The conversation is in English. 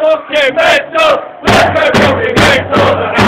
Los que invento, los que